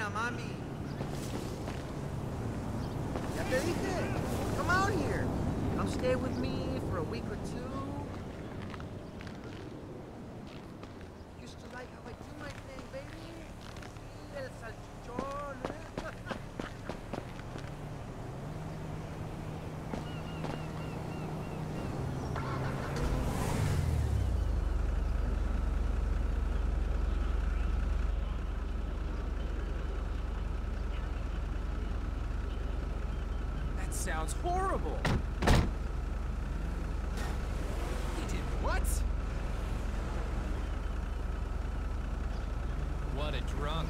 buena, mami. Ya te dije. Come out here. Come stay with me for a week or two. Sounds horrible. He did what? What a drunk.